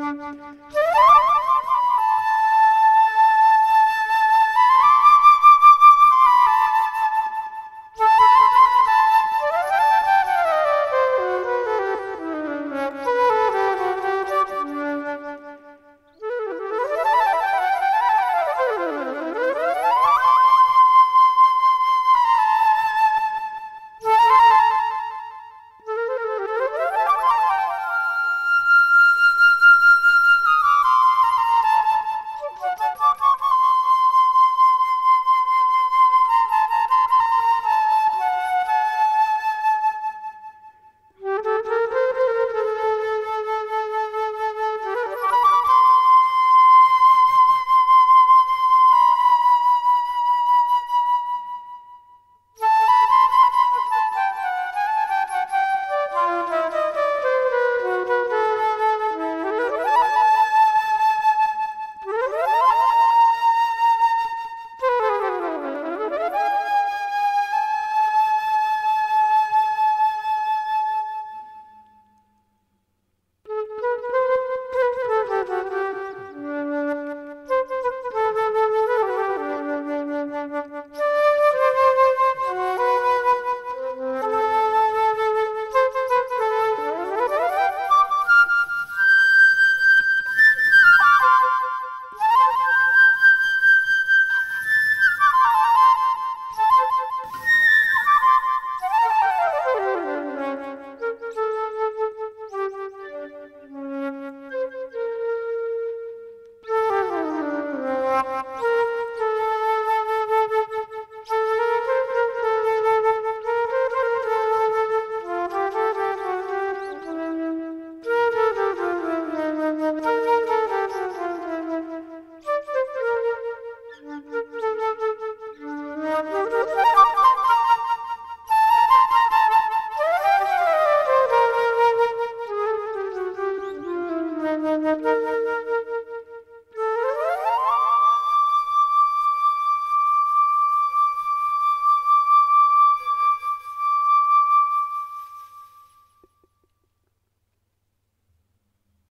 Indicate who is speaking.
Speaker 1: Ha